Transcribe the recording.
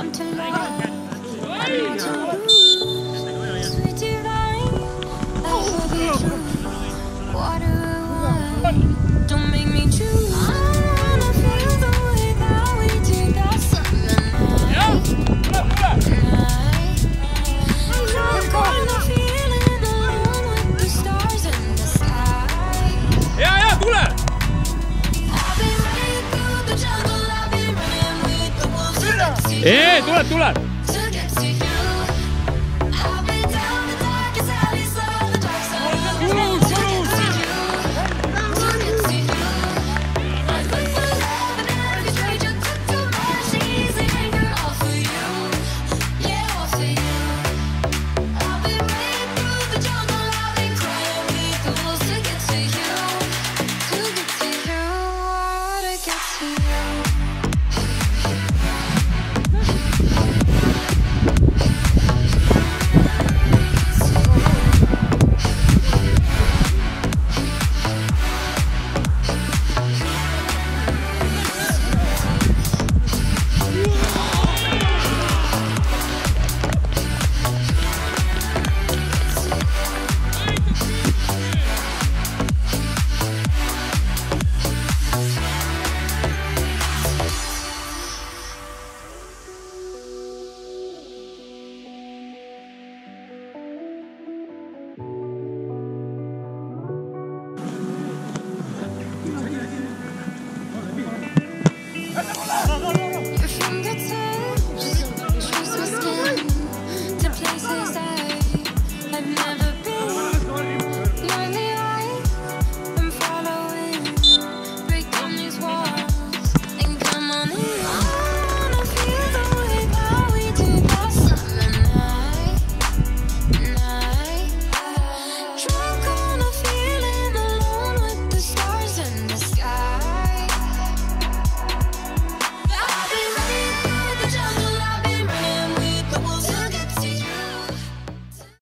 I'm too late. ee, tuleb, tuleb